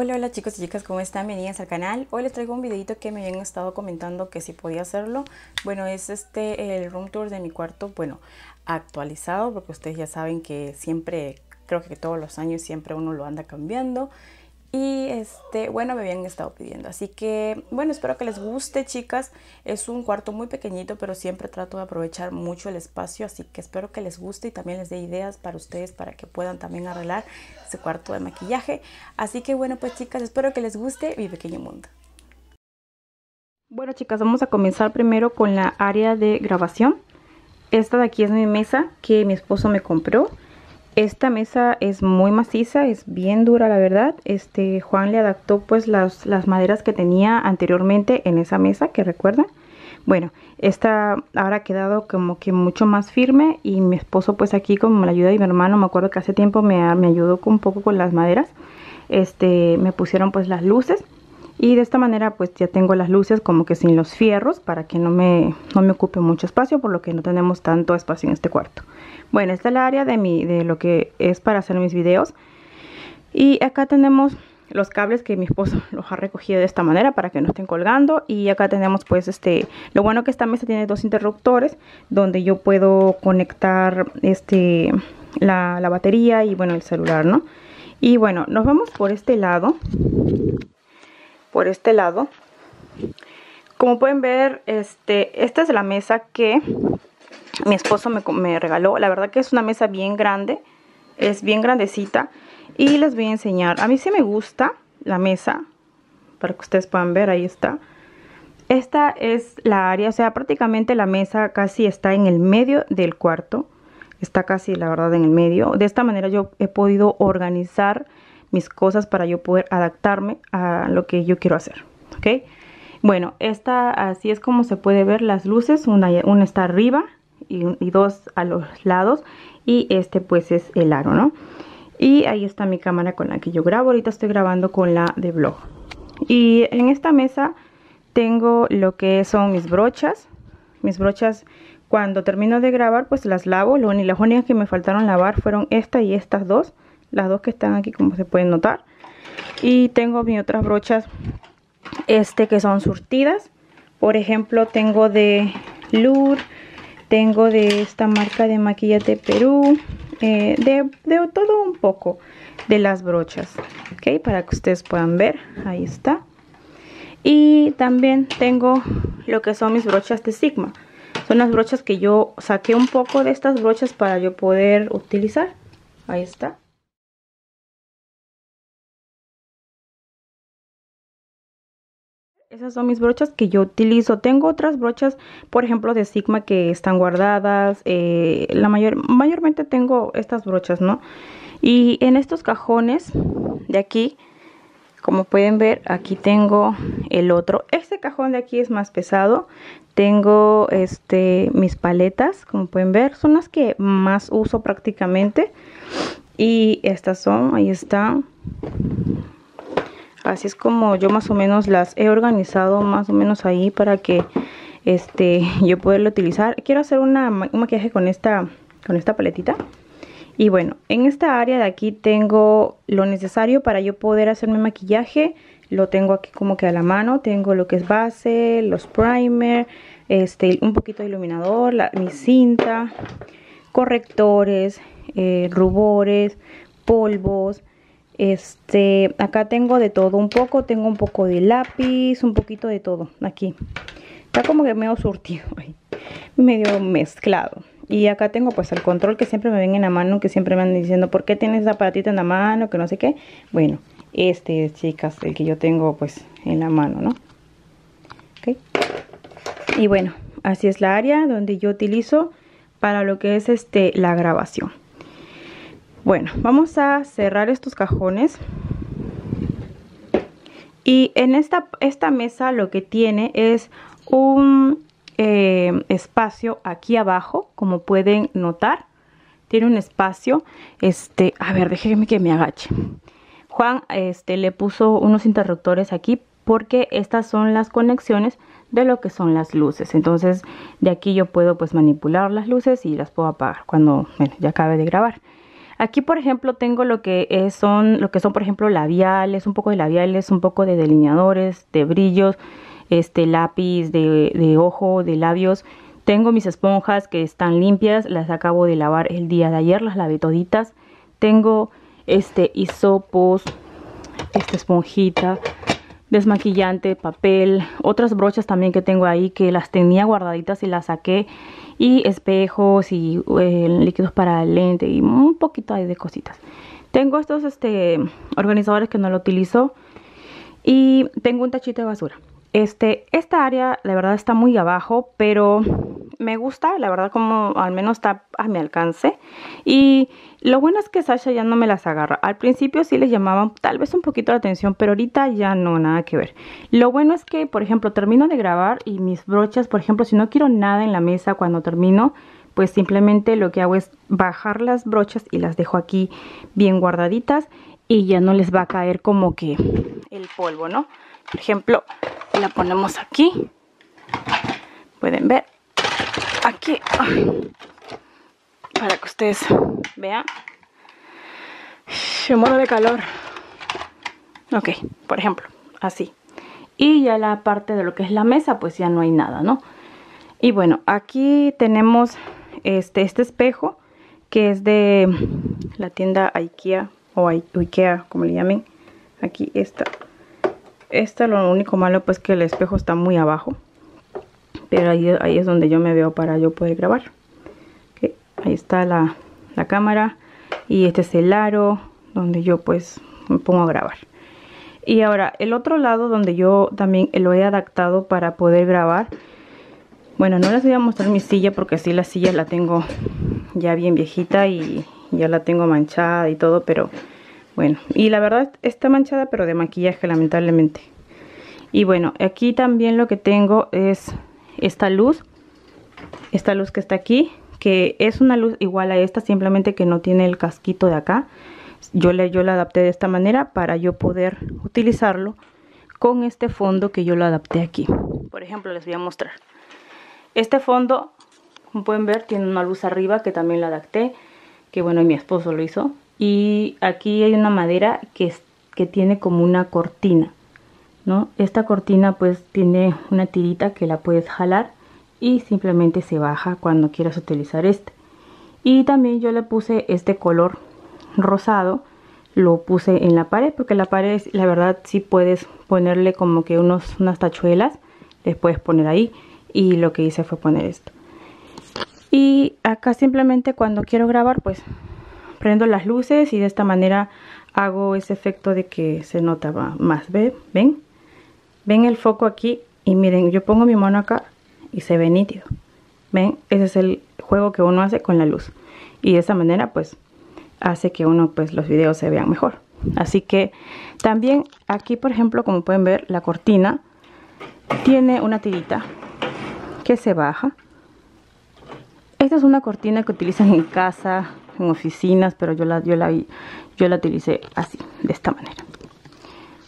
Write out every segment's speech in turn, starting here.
Hola, hola chicos y chicas, ¿cómo están? Bienvenidos al canal. Hoy les traigo un videito que me habían estado comentando que si podía hacerlo. Bueno, es este el room tour de mi cuarto, bueno, actualizado, porque ustedes ya saben que siempre, creo que todos los años siempre uno lo anda cambiando. Y este, bueno, me habían estado pidiendo. Así que, bueno, espero que les guste, chicas. Es un cuarto muy pequeñito, pero siempre trato de aprovechar mucho el espacio. Así que espero que les guste y también les dé ideas para ustedes para que puedan también arreglar ese cuarto de maquillaje. Así que, bueno, pues chicas, espero que les guste mi pequeño mundo. Bueno, chicas, vamos a comenzar primero con la área de grabación. Esta de aquí es mi mesa que mi esposo me compró. Esta mesa es muy maciza, es bien dura la verdad. Este Juan le adaptó pues las, maderas que tenía anteriormente en esa mesa, que recuerdan. Bueno, esta ahora ha quedado como que mucho más firme y mi esposo pues aquí con la ayuda de mi hermano, me acuerdo que hace tiempo me, me ayudó un poco con las maderas. Este, me pusieron pues las luces y de esta manera pues ya tengo las luces como que sin los fierros para que no me, no me ocupe mucho espacio por lo que no tenemos tanto espacio en este cuarto. Bueno, esta es la área de, mi, de lo que es para hacer mis videos. Y acá tenemos los cables que mi esposo los ha recogido de esta manera para que no estén colgando y acá tenemos pues este lo bueno que esta mesa tiene dos interruptores donde yo puedo conectar este la, la batería y bueno el celular no y bueno nos vamos por este lado por este lado como pueden ver este esta es la mesa que mi esposo me, regaló. La verdad que es una mesa bien grande, es bien grandecita. Y les voy a enseñar. A mí sí me gusta la mesa, para que ustedes puedan ver, ahí está. Esta es la área, o sea, prácticamente la mesa casi está en el medio del cuarto. Está casi, la verdad, en el medio. De esta manera yo he podido organizar mis cosas para yo poder adaptarme a lo que yo quiero hacer. ¿Ok? Bueno, esta así es como se puede ver las luces. Una, está arriba y, dos a los lados y este pues es el aro, ¿no? Y ahí está mi cámara con la que yo grabo, ahorita estoy grabando con la de blog. Y en esta mesa tengo lo que son mis brochas, mis brochas cuando termino de grabar pues las lavo, lo, las únicas que me faltaron lavar fueron esta y estas dos, las dos que están aquí como se pueden notar. Y tengo mis otras brochas este que son surtidas, por ejemplo tengo de Lure, tengo de esta marca de Maquillate Perú, eh, de, de, todo un poco de las brochas, ¿ok? Para que ustedes puedan ver, ahí está. Y también tengo lo que son mis brochas de Sigma. Son las brochas que yo saqué un poco de estas brochas para yo poder utilizar. Ahí está. Esas son mis brochas que yo utilizo. Tengo otras brochas, por ejemplo, de Sigma que están guardadas. Eh, la mayor, mayormente tengo estas brochas, ¿no? Y en estos cajones de aquí, como pueden ver, aquí tengo el otro. Este cajón de aquí es más pesado. Tengo este mis paletas, como pueden ver, son las que más uso prácticamente. Y estas son, ahí están así es como yo más o menos las he organizado más o menos ahí para que este yo poderlo utilizar. Quiero hacer una, un maquillaje con esta con esta paletita. Y bueno en esta área de aquí tengo lo necesario para yo poder hacer mi maquillaje. Lo tengo aquí como que a la mano. Tengo lo que es base los primer este un poquito de iluminador la, mi cinta correctores eh, rubores polvos este, acá tengo de todo un poco, tengo un poco de lápiz, un poquito de todo aquí. Está como que medio surtido, medio mezclado. Y acá tengo pues el control que siempre me ven en la mano, que siempre me van diciendo, ¿por qué tienes esa aparatito en la mano? Que no sé qué. Bueno, este, chicas, el que yo tengo pues en la mano, ¿no? Ok. Y bueno, así es la área donde yo utilizo para lo que es este la grabación. Bueno, vamos a cerrar estos cajones. Y en esta, esta mesa lo que tiene es un eh, espacio aquí abajo, como pueden notar. Tiene un espacio, este, a ver, déjenme que me agache. Juan este, le puso unos interruptores aquí porque estas son las conexiones de lo que son las luces. Entonces de aquí yo puedo pues manipular las luces y las puedo apagar cuando ya acabe de grabar. Aquí, por ejemplo, tengo lo que son, lo que son, por ejemplo, labiales, un poco de labiales, un poco de delineadores, de brillos, este lápiz de, de ojo, de labios. Tengo mis esponjas que están limpias, las acabo de lavar el día de ayer, las lavé toditas. Tengo este hisopos, esta esponjita, desmaquillante, papel, otras brochas también que tengo ahí que las tenía guardaditas y las saqué y espejos y eh, líquidos para lente y un poquito de cositas. Tengo estos este, organizadores que no lo utilizo y tengo un tachito de basura. Este, esta área la verdad está muy abajo, pero me gusta, la verdad como al menos está a mi alcance. Y lo bueno es que Sasha ya no me las agarra. Al principio sí les llamaba tal vez un poquito la atención, pero ahorita ya no, nada que ver. Lo bueno es que, por ejemplo, termino de grabar y mis brochas, por ejemplo, si no quiero nada en la mesa cuando termino, pues simplemente lo que hago es bajar las brochas y las dejo aquí bien guardaditas y ya no les va a caer como que el polvo, ¿no? Por ejemplo, la ponemos aquí. Pueden ver. Aquí. Para que ustedes vean. Se muero de calor. Ok, por ejemplo, así. Y ya la parte de lo que es la mesa, pues ya no hay nada, ¿no? Y bueno, aquí tenemos este, este espejo que es de la tienda IKEA o IKEA, como le llamen. Aquí está esta lo único malo pues que el espejo está muy abajo. Pero ahí, ahí es donde yo me veo para yo poder grabar. Ahí está la, la cámara. Y este es el aro donde yo pues me pongo a grabar. Y ahora el otro lado donde yo también lo he adaptado para poder grabar. Bueno, no les voy a mostrar mi silla porque así la silla la tengo ya bien viejita y ya la tengo manchada y todo, pero bueno, y la verdad está manchada pero de maquillaje lamentablemente. Y bueno, aquí también lo que tengo es esta luz. Esta luz que está aquí, que es una luz igual a esta, simplemente que no tiene el casquito de acá. Yo, le, yo la adapté de esta manera para yo poder utilizarlo con este fondo que yo lo adapté aquí. Por ejemplo, les voy a mostrar. Este fondo, como pueden ver, tiene una luz arriba que también la adapté. Que bueno, mi esposo lo hizo y aquí hay una madera que, que tiene como una cortina ¿no? esta cortina pues tiene una tirita que la puedes jalar y simplemente se baja cuando quieras utilizar este y también yo le puse este color rosado lo puse en la pared porque la pared la verdad sí puedes ponerle como que unos, unas tachuelas les puedes poner ahí y lo que hice fue poner esto y acá simplemente cuando quiero grabar pues prendo las luces y de esta manera hago ese efecto de que se nota más, ¿ven? ¿ven? ¿Ven el foco aquí? Y miren, yo pongo mi mano acá y se ve nítido. ¿Ven? Ese es el juego que uno hace con la luz. Y de esa manera pues hace que uno pues los videos se vean mejor. Así que también aquí por ejemplo como pueden ver la cortina tiene una tirita que se baja. Esta es una cortina que utilizan en casa, en oficinas, pero yo la, yo la, yo la utilicé así, de esta manera.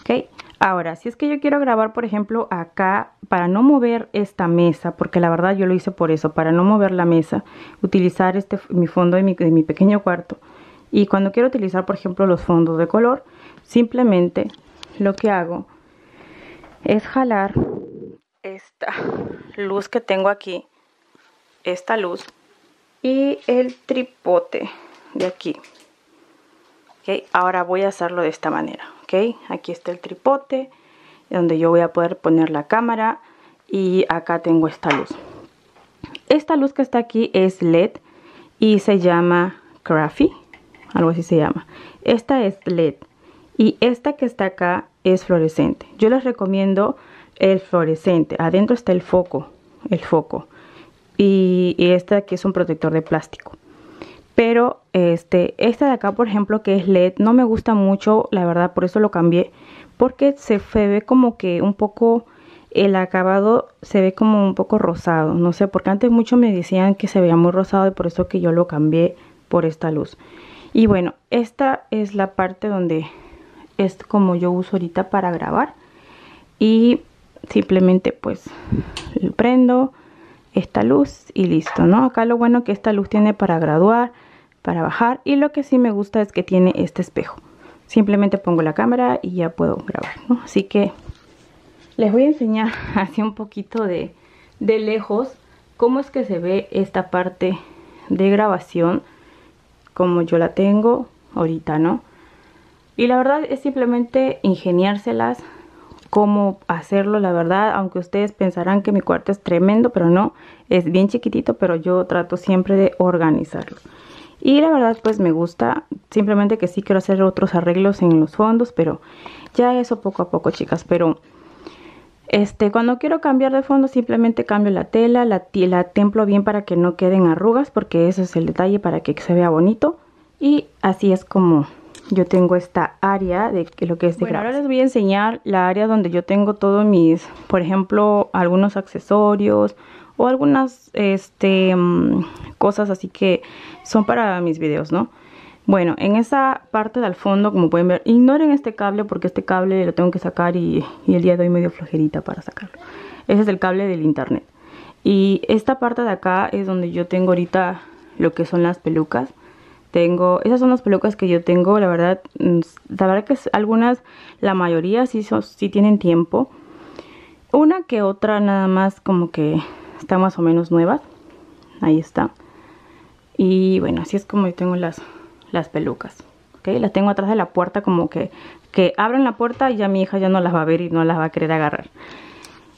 ¿Ok? Ahora, si es que yo quiero grabar, por ejemplo, acá, para no mover esta mesa, porque la verdad yo lo hice por eso, para no mover la mesa, utilizar este mi fondo de mi, de mi pequeño cuarto. Y cuando quiero utilizar, por ejemplo, los fondos de color, simplemente lo que hago es jalar esta luz que tengo aquí, esta luz, y el tripote de aquí. Ok ahora voy a hacerlo de esta manera ok. Aquí está el tripote donde yo voy a poder poner la cámara y acá tengo esta luz. Esta luz que está aquí es led y se llama Craffy algo así se llama. Esta es led y esta que está acá es fluorescente. Yo les recomiendo el fluorescente. Adentro está el foco el foco y, esta que es un protector de plástico. Pero este esta de acá por ejemplo que es led no me gusta mucho la verdad por eso lo cambié porque se ve como que un poco el acabado se ve como un poco rosado no sé porque antes muchos me decían que se veía muy rosado y por eso que yo lo cambié por esta luz. Y bueno esta es la parte donde es como yo uso ahorita para grabar y simplemente pues lo prendo esta luz y listo, ¿no? Acá lo bueno que esta luz tiene para graduar, para bajar y lo que sí me gusta es que tiene este espejo simplemente pongo la cámara y ya puedo grabar así que les voy a enseñar así un poquito de, de lejos cómo es que se ve esta parte de grabación como yo la tengo ahorita, ¿no? Y la verdad es simplemente ingeniárselas cómo hacerlo, la verdad, aunque ustedes pensarán que mi cuarto es tremendo, pero no, es bien chiquitito, pero yo trato siempre de organizarlo. Y la verdad pues me gusta, simplemente que sí quiero hacer otros arreglos en los fondos, pero ya eso poco a poco chicas, pero este, cuando quiero cambiar de fondo simplemente cambio la tela, la, la templo bien para que no queden arrugas porque ese es el detalle para que se vea bonito. Y así es como yo tengo esta área de lo que es de bueno, ahora les voy a enseñar la área donde yo tengo todos mis, por ejemplo, algunos accesorios o algunas este, mm, cosas así que son para mis videos, ¿no? Bueno, en esa parte del fondo, como pueden ver, ignoren este cable porque este cable lo tengo que sacar y, el día de hoy medio flojerita para sacarlo. Ese es el cable del internet. Y esta parte de acá es donde yo tengo ahorita lo que son las pelucas. Tengo, esas son las pelucas que yo tengo, la verdad, mm, la verdad que algunas, la mayoría sí, son, sí tienen tiempo. Una que otra nada más como que está más o menos nueva. Ahí está. Y bueno, así es como yo tengo las, las pelucas. ¿ok? Las tengo atrás de la puerta como que, que abren la puerta y ya mi hija ya no las va a ver y no las va a querer agarrar.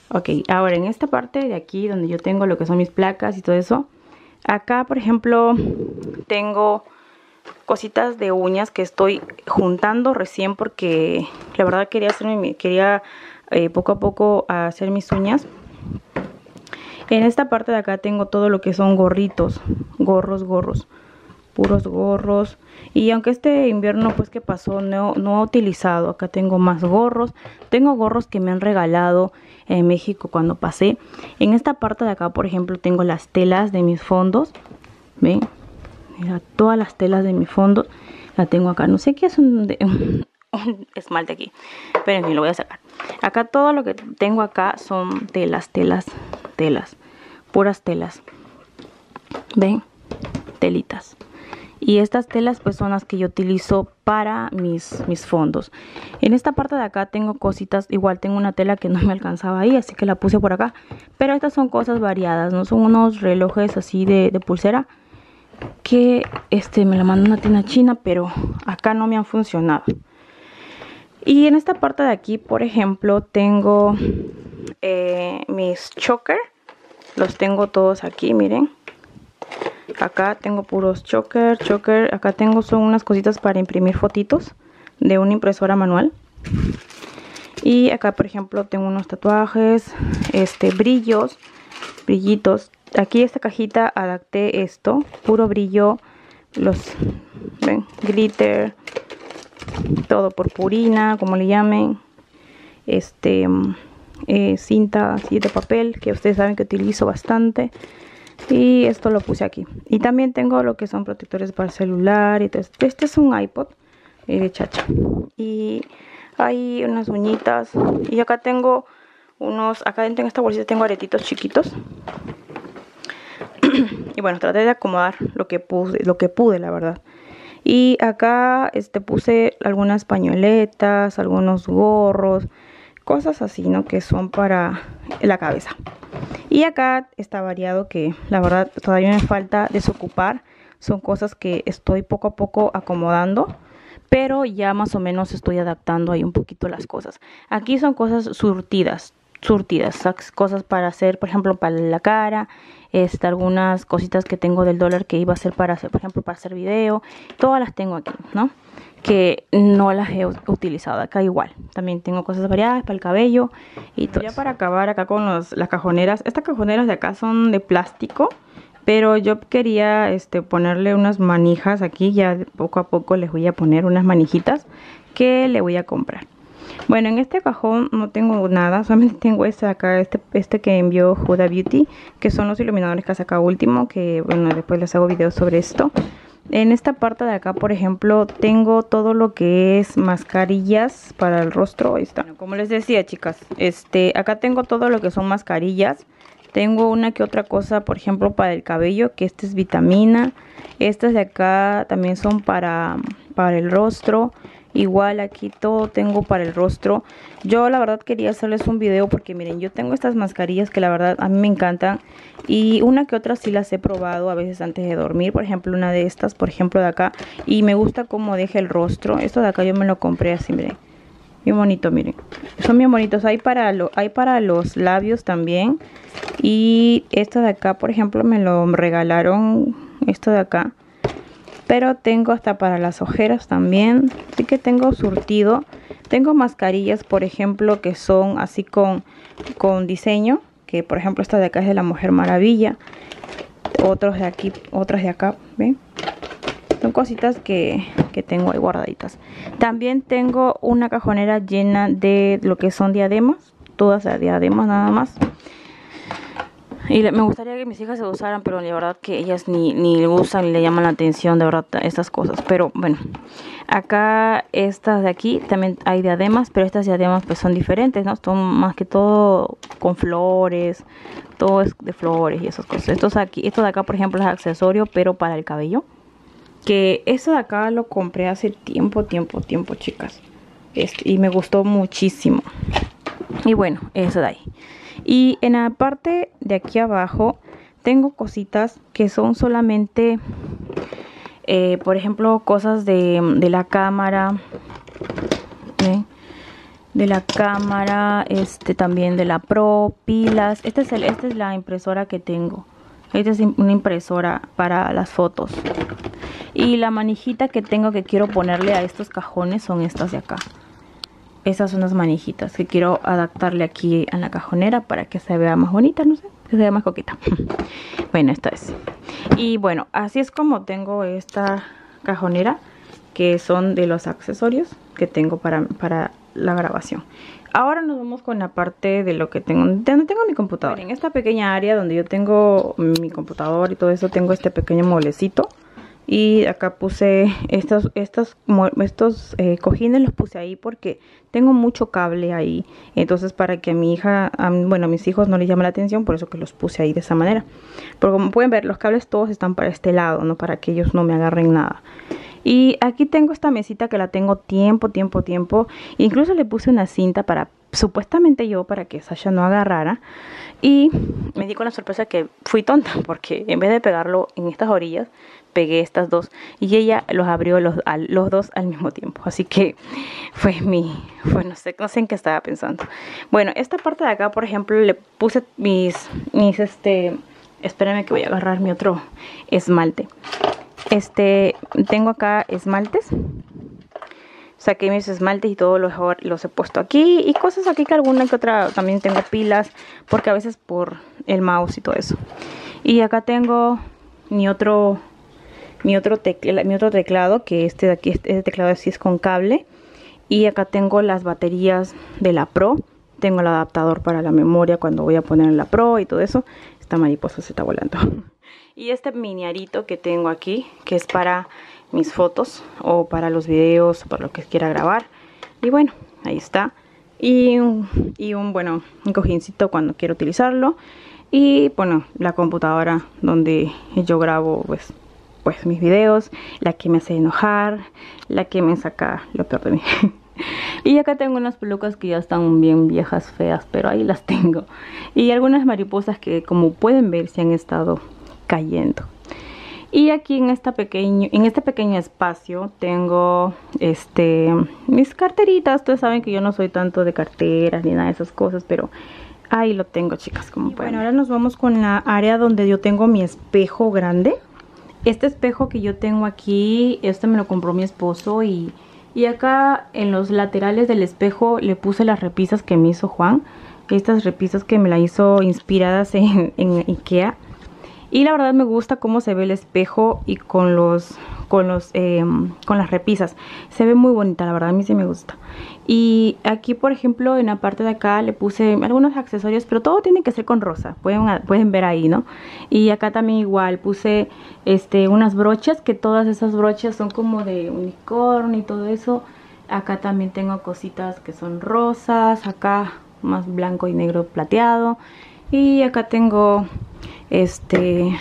Ok, ahora en esta parte de aquí donde yo tengo lo que son mis placas y todo eso. Acá, por ejemplo, tengo cositas de uñas que estoy juntando recién porque la verdad quería hacerme, quería eh, poco a poco hacer mis uñas. En esta parte de acá tengo todo lo que son gorritos, gorros, gorros puros gorros. Y aunque este invierno pues que pasó no, no he utilizado. Acá tengo más gorros. Tengo gorros que me han regalado en México cuando pasé. En esta parte de acá por ejemplo tengo las telas de mis fondos ven mira todas las telas de mis fondos la tengo acá. No sé qué es un, un esmalte aquí pero en fin lo voy a sacar. Acá todo lo que tengo acá son telas telas telas. Puras telas. Ven telitas. Y estas telas pues son las que yo utilizo para mis, mis fondos. En esta parte de acá tengo cositas igual tengo una tela que no me alcanzaba ahí así que la puse por acá. Pero estas son cosas variadas no son unos relojes así de, pulsera que este me la mandó una tienda china pero acá no me han funcionado. Y en esta parte de aquí por ejemplo tengo eh, mis choker. Los tengo todos aquí miren. Acá tengo puros choker, choker, acá tengo son unas cositas para imprimir fotitos de una impresora manual. Y acá por ejemplo tengo unos tatuajes, este brillos, brillitos, aquí esta cajita adapté esto, puro brillo, los glitter, todo purpurina, como le llamen, este eh, cinta así de papel que ustedes saben que utilizo bastante y esto lo puse aquí. Y también tengo lo que son protectores para celular y este es un iPod eh, de chacha. Y hay unas uñitas y acá tengo unos acá dentro en esta bolsita tengo aretitos chiquitos y bueno traté de acomodar lo que puse lo que pude la verdad y acá este puse algunas pañoletas algunos gorros cosas así no que son para la cabeza y acá está variado que la verdad todavía me falta desocupar. Son cosas que estoy poco a poco acomodando. Pero ya más o menos estoy adaptando ahí un poquito las cosas. Aquí son cosas surtidas, surtidas, cosas para hacer, por ejemplo, para la cara, este, algunas cositas que tengo del dólar que iba a hacer para hacer, por ejemplo, para hacer video, todas las tengo aquí, ¿no? Que no las he utilizado, acá igual, también tengo cosas variadas para el cabello y todo. Ya para acabar acá con las cajoneras, estas cajoneras de acá son de plástico, pero yo quería este, ponerle unas manijas aquí, ya poco a poco les voy a poner unas manijitas que le voy a comprar. Bueno, en este cajón no tengo nada, solamente tengo este acá, este, este que envió Huda Beauty, que son los iluminadores que ha sacado último, que bueno, después les hago videos sobre esto. En esta parte de acá, por ejemplo, tengo todo lo que es mascarillas para el rostro. Ahí está. como les decía, chicas, este, acá tengo todo lo que son mascarillas Tengo una que otra cosa, por ejemplo, para el cabello, que esta es vitamina. Estas de acá también son para, para el rostro. Igual aquí todo tengo para el rostro. Yo la verdad quería hacerles un video porque miren, yo tengo estas mascarillas que la verdad a mí me encantan. Y una que otra sí las he probado a veces antes de dormir. Por ejemplo, una de estas, por ejemplo, de acá. Y me gusta cómo deja el rostro. Esto de acá yo me lo compré así, miren. Bien bonito, miren. Son bien bonitos. Hay para, lo, hay para los labios también. Y esto de acá, por ejemplo, me lo regalaron. Esto de acá pero tengo hasta para las ojeras también. Así que tengo surtido. Tengo mascarillas por ejemplo que son así con con diseño que por ejemplo esta de acá es de la mujer maravilla. Otros de aquí otras de acá ven son cositas que, que tengo ahí guardaditas. También tengo una cajonera llena de lo que son diademas todas diademas nada más y me gustaría que mis hijas se usaran, pero la verdad que ellas ni, ni le usan ni le llaman la atención de verdad estas cosas. Pero bueno, acá estas de aquí también hay diademas, pero estas diademas pues son diferentes, ¿no? Son más que todo con flores, todo es de flores y esas cosas. Estos aquí, esto de acá por ejemplo es accesorio, pero para el cabello. Que esto de acá lo compré hace tiempo, tiempo, tiempo, chicas. Este, y me gustó muchísimo. Y bueno, eso de ahí. Y en la parte de aquí abajo tengo cositas que son solamente, eh, por ejemplo, cosas de, la cámara. De la cámara, este también de la Pro, pilas. Es el, esta es la impresora que tengo. Esta es una impresora para las fotos. Y la manijita que tengo que quiero ponerle a estos cajones son estas de acá. Esas son las manijitas que quiero adaptarle aquí a la cajonera para que se vea más bonita, no sé, que se vea más coquita. bueno, esta es. Y bueno, así es como tengo esta cajonera que son de los accesorios que tengo para, para la grabación. Ahora nos vamos con la parte de lo que tengo, donde tengo mi computador. En esta pequeña área donde yo tengo mi computador y todo eso, tengo este pequeño molecito y acá puse estos, estos, estos eh, cojines los puse ahí porque tengo mucho cable ahí. Entonces para que a mi hija bueno a mis hijos no les llame la atención por eso que los puse ahí de esa manera. Pero como pueden ver los cables todos están para este lado no para que ellos no me agarren nada. Y aquí tengo esta mesita que la tengo tiempo tiempo tiempo. Incluso le puse una cinta para supuestamente yo para que Sasha no agarrara y me di con la sorpresa que fui tonta porque en vez de pegarlo en estas orillas pegué estas dos y ella los abrió los, los dos al mismo tiempo. Así que fue mi, bueno, no sé, no sé en qué estaba pensando. Bueno, esta parte de acá, por ejemplo, le puse mis, mis, este, espérenme que voy a agarrar mi otro esmalte. Este, tengo acá esmaltes. Saqué mis esmaltes y todos los, los he puesto aquí. Y cosas aquí que alguna que otra también tengo pilas. Porque a veces por el mouse y todo eso. Y acá tengo mi otro mi otro, mi otro teclado, que este de aquí, este teclado así es con cable. Y acá tengo las baterías de la Pro. Tengo el adaptador para la memoria cuando voy a poner en la Pro y todo eso. Esta mariposa se está volando. Y este mini arito que tengo aquí, que es para mis fotos o para los videos o para lo que quiera grabar. Y bueno, ahí está. Y un, y un bueno, un cojincito cuando quiero utilizarlo. Y bueno, la computadora donde yo grabo pues pues mis videos, la que me hace enojar, la que me saca lo peor de mí. y acá tengo unas pelucas que ya están bien viejas, feas, pero ahí las tengo. Y algunas mariposas que como pueden ver se han estado cayendo. Y aquí en, esta pequeño, en este pequeño espacio tengo este mis carteritas. Ustedes saben que yo no soy tanto de carteras ni nada de esas cosas, pero ahí lo tengo chicas como pueden. Bueno, ahora nos vamos con la área donde yo tengo mi espejo grande. Este espejo que yo tengo aquí, este me lo compró mi esposo y, y acá en los laterales del espejo le puse las repisas que me hizo Juan. Estas repisas que me la hizo inspiradas en, en Ikea. Y la verdad me gusta cómo se ve el espejo y con los con los em, con las repisas. Se ve muy bonita, la verdad a mí sí me gusta. Y aquí, por ejemplo, en la parte de acá le puse algunos accesorios, pero todo tiene que ser con rosa. Pueden, pueden ver ahí, ¿no? Y acá también igual puse este unas brochas, que todas esas brochas son como de unicornio y todo eso. Acá también tengo cositas que son rosas, acá más blanco y negro plateado. Y acá tengo este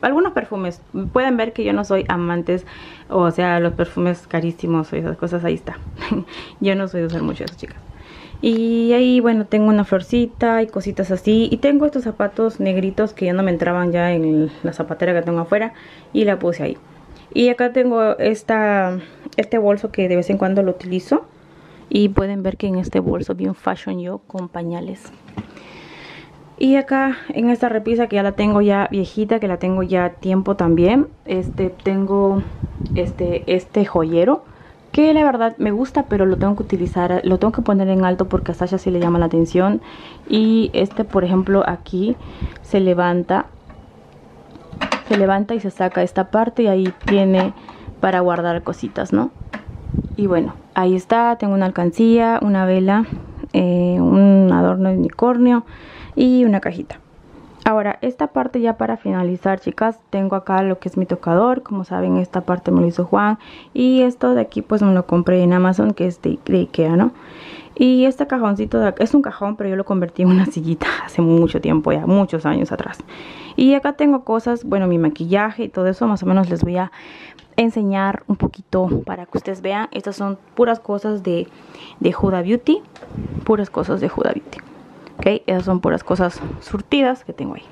algunos perfumes. Pueden ver que yo no soy amantes, o sea, los perfumes carísimos o esas cosas, ahí está. yo no soy de usar mucho eso, chicas. Y ahí, bueno, tengo una florcita y cositas así. Y tengo estos zapatos negritos que ya no me entraban ya en la zapatera que tengo afuera. Y la puse ahí. Y acá tengo esta, este bolso que de vez en cuando lo utilizo. Y pueden ver que en este bolso bien fashion yo con pañales. Y acá en esta repisa que ya la tengo ya viejita, que la tengo ya tiempo también. Este tengo este, este joyero que la verdad me gusta pero lo tengo que utilizar, lo tengo que poner en alto porque a Sasha sí le llama la atención y este por ejemplo aquí se levanta se levanta y se saca esta parte y ahí tiene para guardar cositas ¿no? y bueno, ahí está, tengo una alcancía, una vela, eh, un adorno de unicornio y una cajita Ahora, esta parte ya para finalizar, chicas, tengo acá lo que es mi tocador. Como saben, esta parte me lo hizo Juan. Y esto de aquí, pues me lo compré en Amazon, que es de, Ikea, ¿no? Y este cajoncito de acá, es un cajón, pero yo lo convertí en una sillita hace mucho tiempo ya, muchos años atrás. Y acá tengo cosas, bueno, mi maquillaje y todo eso, más o menos les voy a enseñar un poquito para que ustedes vean. Estas son puras cosas de, de Huda Beauty, puras cosas de Huda Beauty ok esas son puras cosas surtidas que tengo ahí.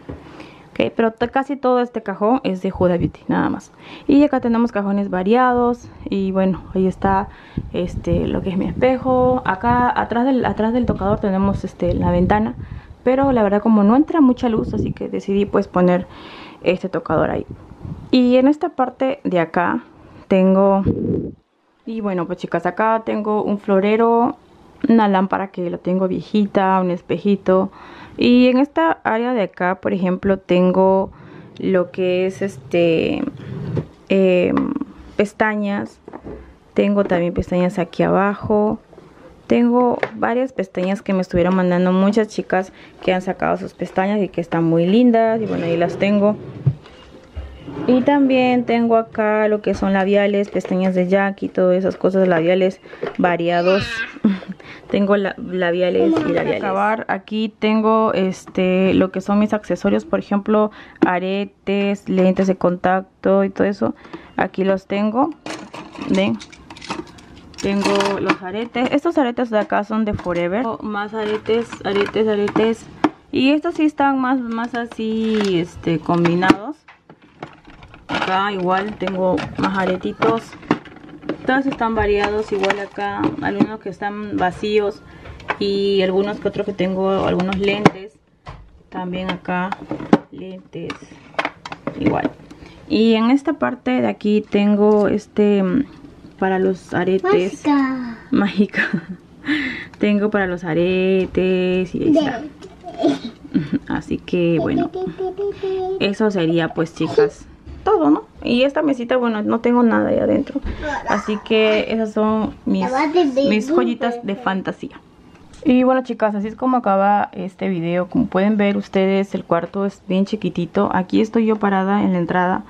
Ok pero casi todo este cajón es de Huda Beauty nada más. Y acá tenemos cajones variados y bueno ahí está este lo que es mi espejo. Acá atrás del atrás del tocador tenemos este la ventana pero la verdad como no entra mucha luz así que decidí pues poner este tocador ahí. Y en esta parte de acá tengo y bueno pues chicas acá tengo un florero una lámpara que la tengo viejita, un espejito. Y en esta área de acá, por ejemplo, tengo lo que es este em, pestañas. Tengo también pestañas aquí abajo. Tengo varias pestañas que me estuvieron mandando muchas chicas que han sacado sus pestañas y que están muy lindas. Y bueno, ahí las tengo. Y también tengo acá lo que son labiales, pestañas de Jack y todas esas cosas, labiales variados. tengo labiales y labiales. Acabar, aquí tengo este lo que son mis accesorios, por ejemplo, aretes, lentes de contacto y todo eso. Aquí los tengo. Ven. Tengo los aretes. Estos aretes de acá son de Forever. Más aretes, aretes, aretes. Y estos sí están más, más así este, combinados. Acá igual tengo más aretitos. Todos están variados igual acá algunos que están vacíos y algunos que otros que tengo algunos lentes. También acá lentes igual. Y en esta parte de aquí tengo este para los aretes. Mágica, tengo para los aretes y ahí está. Así que bueno eso sería pues chicas todo no y esta mesita, bueno, no tengo nada ahí adentro. Así que esas son mis, mis joyitas de fantasía. Y bueno chicas, así es como acaba este video. Como pueden ver ustedes, el cuarto es bien chiquitito. Aquí estoy yo parada en la entrada.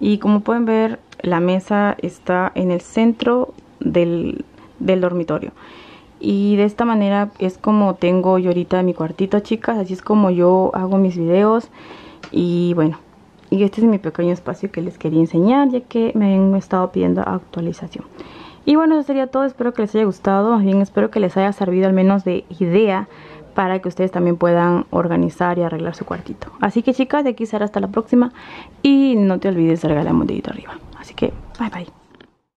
Y como pueden ver, la mesa está en el centro del, del dormitorio. Y de esta manera es como tengo yo ahorita mi cuartito, chicas. Así es como yo hago mis videos. Y bueno, y este es mi pequeño espacio que les quería enseñar ya que me han estado pidiendo actualización. Y bueno eso sería todo. Espero que les haya gustado. Bien espero que les haya servido al menos de idea para que ustedes también puedan organizar y arreglar su cuartito. Así que chicas de aquí será hasta la próxima. Y no te olvides de regalar un dedito arriba. Así que bye bye